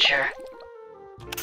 culture.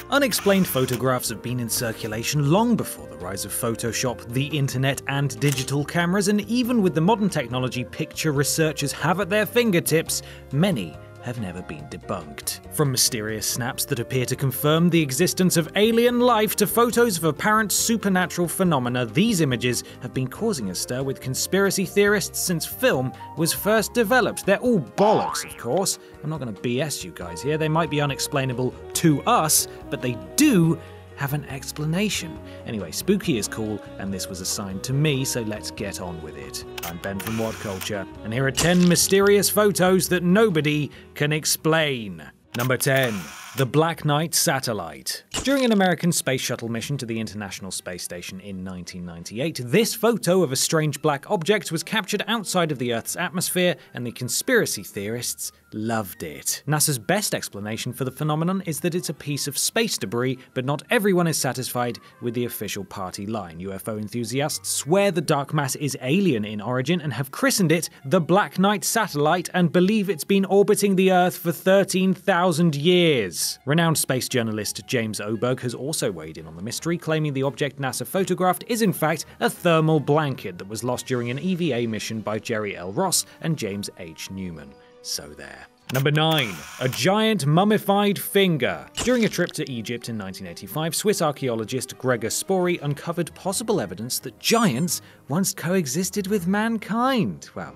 Unexplained photographs have been in circulation long before the rise of Photoshop, the internet, and digital cameras, and even with the modern technology picture researchers have at their fingertips, many have never been debunked. From mysterious snaps that appear to confirm the existence of alien life to photos of apparent supernatural phenomena, these images have been causing a stir with conspiracy theorists since film was first developed. They're all bollocks, of course. I'm not going to BS you guys here. They might be unexplainable to us, but they do have an explanation. Anyway, spooky is cool, and this was assigned to me, so let's get on with it. I'm Ben from What Culture, and here are 10 mysterious photos that nobody can explain. Number 10. The Black Knight Satellite. During an American space shuttle mission to the International Space Station in 1998, this photo of a strange black object was captured outside of the Earth's atmosphere, and the conspiracy theorists loved it. NASA's best explanation for the phenomenon is that it's a piece of space debris, but not everyone is satisfied with the official party line. UFO enthusiasts swear the dark mass is alien in origin and have christened it the Black Knight Satellite and believe it's been orbiting the Earth for 13,000 years. Renowned space journalist James Oberg has also weighed in on the mystery, claiming the object NASA photographed is in fact a thermal blanket that was lost during an EVA mission by Jerry L. Ross and James H. Newman. So there. Number 9. A giant mummified finger. During a trip to Egypt in 1985, Swiss archaeologist Gregor Spörri uncovered possible evidence that giants once coexisted with mankind. Well,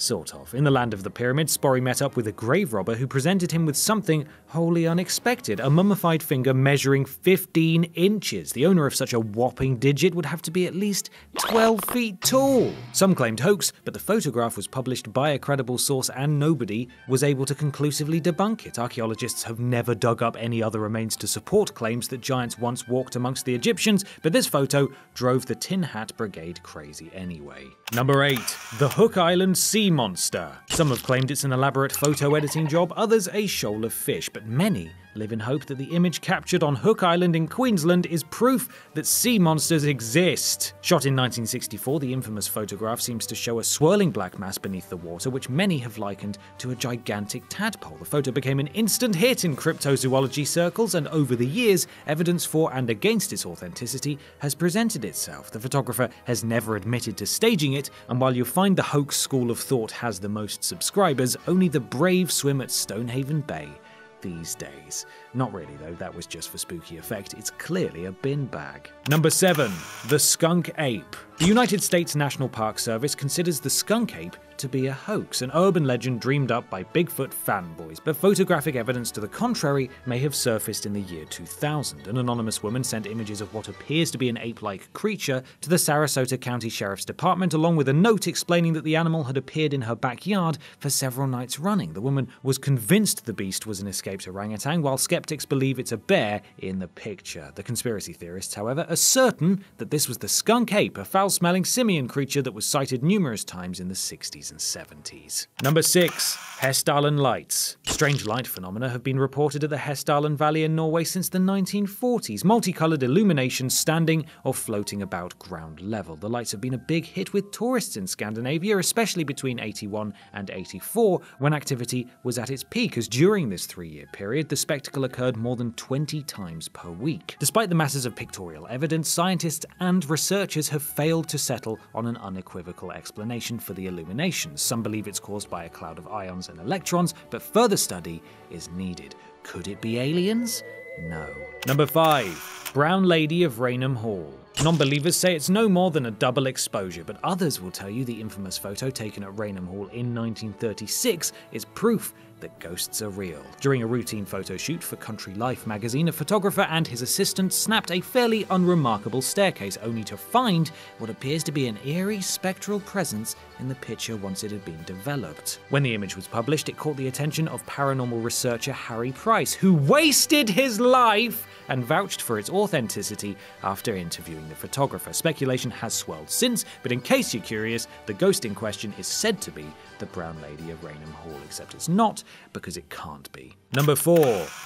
Sort of. In the land of the pyramids, Spörri met up with a grave robber who presented him with something wholly unexpected a mummified finger measuring 15 inches. The owner of such a whopping digit would have to be at least 12 feet tall. Some claimed hoax, but the photograph was published by a credible source and nobody was able to conclusively debunk it. Archaeologists have never dug up any other remains to support claims that giants once walked amongst the Egyptians, but this photo drove the Tin Hat Brigade crazy anyway. Number 8. The Hook Island Sea monster. Some have claimed it's an elaborate photo editing job, others a shoal of fish, but many live in hope that the image captured on Hook Island in Queensland is proof that sea monsters exist. Shot in 1964, the infamous photograph seems to show a swirling black mass beneath the water, which many have likened to a gigantic tadpole. The photo became an instant hit in cryptozoology circles, and over the years, evidence for and against its authenticity has presented itself. The photographer has never admitted to staging it, and while you find the hoax school of thought has the most subscribers, only the brave swim at Stonehaven Bay these days. Not really, though, that was just for spooky effect. It's clearly a bin bag. Number 7. The Skunk Ape. The United States National Park Service considers the skunk ape to be a hoax, an urban legend dreamed up by Bigfoot fanboys, but photographic evidence to the contrary may have surfaced in the year 2000. An anonymous woman sent images of what appears to be an ape like creature to the Sarasota County Sheriff's Department, along with a note explaining that the animal had appeared in her backyard for several nights running. The woman was convinced the beast was an escaped orangutan, while skeptics believe it's a bear in the picture. The conspiracy theorists, however, are certain that this was the skunk ape, a foul smelling simian creature that was sighted numerous times in the 60s and 70s. Number 6. Hessdalen Lights. Strange light phenomena have been reported at the Hessdalen Valley in Norway since the 1940s. Multicolored illuminations standing or floating about ground level. The lights have been a big hit with tourists in Scandinavia, especially between 81 and 84, when activity was at its peak, as during this three year period, the spectacle occurred more than 20 times per week. Despite the masses of pictorial evidence, scientists and researchers have failed to settle on an unequivocal explanation for the Some believe it's caused by a cloud of ions and electrons, but further study is needed. Could it be aliens? No. Number 5. Brown Lady of Raynham Hall. Non believers say it's no more than a double exposure, but others will tell you the infamous photo taken at Raynham Hall in 1936 is proof that ghosts are real. During a routine photo shoot for Country Life magazine, a photographer and his assistant snapped a fairly unremarkable staircase, only to find what appears to be an eerie spectral presence in the picture once it had been developed. When the image was published, it caught the attention of paranormal researcher Harry Price, who wasted his life and vouched for its authenticity after interviewing the photographer. Speculation has swelled since, but in case you're curious, the ghost in question is said to be the Brown Lady of Raynham Hall, except it's not because it can't be. Number 4.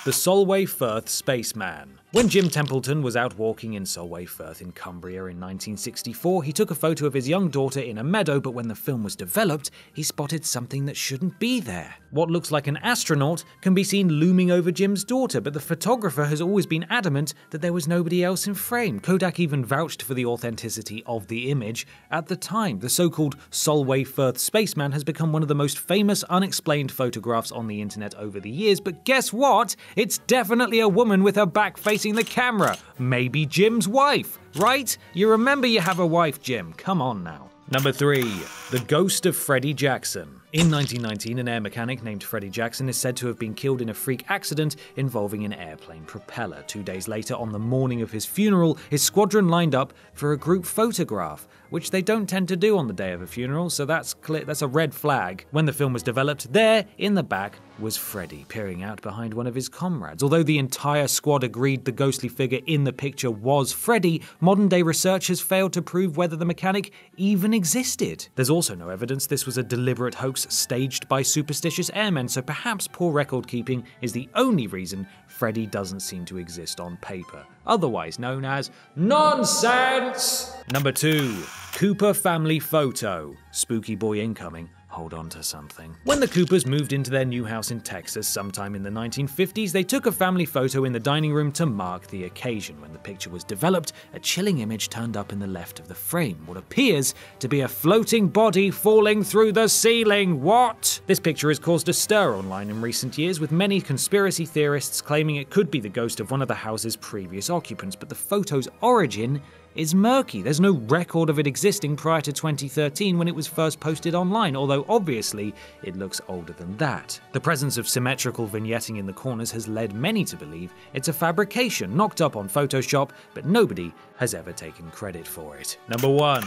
The Solway Firth Spaceman. When Jim Templeton was out walking in Solway Firth in Cumbria in 1964, he took a photo of his young daughter in a meadow, but when the film was developed, he spotted something that shouldn't be there. What looks like an astronaut can be seen looming over Jim's daughter, but the photographer has always been adamant that there was nobody else in frame. Kodak even vouched for the authenticity of the image at the time. The so called Solway Firth spaceman has become one of the most famous unexplained photographs on the internet over the years, but guess what? It's definitely a woman with her back facing the camera. Maybe Jim's wife, right? You remember you have a wife, Jim. Come on now. Number 3. The Ghost of Freddie Jackson. In 1919, an air mechanic named Freddie Jackson is said to have been killed in a freak accident involving an airplane propeller. Two days later, on the morning of his funeral, his squadron lined up for a group photograph, which they don't tend to do on the day of a funeral, so that's that's a red flag. When the film was developed, there in the back was Freddie peering out behind one of his comrades. Although the entire squad agreed the ghostly figure in the picture was Freddie, modern day research has failed to prove whether the mechanic even existed. There's also no evidence this was a deliberate hoax staged by superstitious airmen, so perhaps poor record keeping is the only reason Freddie doesn't seem to exist on paper, otherwise known as nonsense! Number 2. Cooper Family Photo. Spooky boy incoming hold on to something. When the Coopers moved into their new house in Texas sometime in the 1950s, they took a family photo in the dining room to mark the occasion. When the picture was developed, a chilling image turned up in the left of the frame, what appears to be a floating body falling through the ceiling. What? This picture has caused a stir online in recent years, with many conspiracy theorists claiming it could be the ghost of one of the house's previous occupants, but the photo's origin is murky. There's no record of it existing prior to 2013 when it was first posted online, although obviously it looks older than that. The presence of symmetrical vignetting in the corners has led many to believe it's a fabrication knocked up on Photoshop, but nobody has ever taken credit for it. Number 1.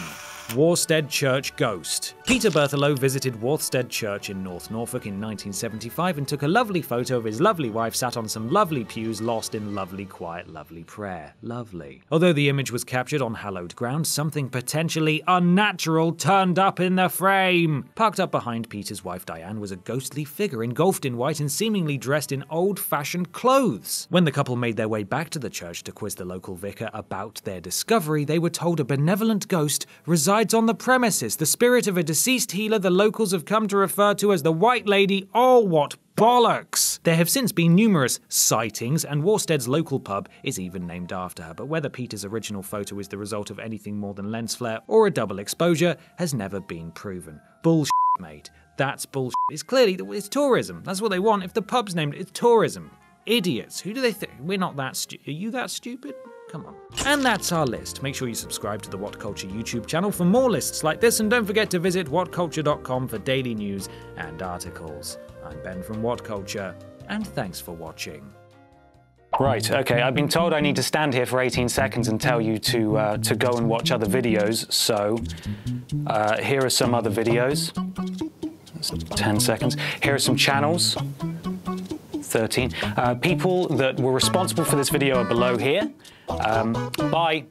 Worstead Church Ghost. Peter Berthelot visited Worstead Church in North Norfolk in 1975 and took a lovely photo of his lovely wife sat on some lovely pews lost in lovely, quiet, lovely prayer. Lovely. Although the image was captured on hallowed ground, something potentially unnatural turned up in the frame. Parked up behind Peter's wife Diane was a ghostly figure engulfed in white and seemingly dressed in old fashioned clothes. When the couple made their way back to the church to quiz the local vicar about their discovery, they were told a benevolent ghost resided resides on the premises, the spirit of a deceased healer the locals have come to refer to as the White Lady. Oh, what bollocks! There have since been numerous sightings, and Worstead's local pub is even named after her, but whether Peter's original photo is the result of anything more than lens flare or a double exposure has never been proven. Bullshit, mate. That's bullshit. It's clearly it's tourism. That's what they want. If the pub's named, it's tourism. Idiots. Who do they think? We're not that. Are you that stupid? Come on. And that's our list. Make sure you subscribe to the What Culture YouTube channel for more lists like this, and don't forget to visit whatculture.com for daily news and articles. I'm Ben from What Culture, and thanks for watching. Right, okay, I've been told I need to stand here for 18 seconds and tell you to, uh, to go and watch other videos, so uh, here are some other videos. That's 10 seconds. Here are some channels. 13. Uh, people that were responsible for this video are below here. Um, bye.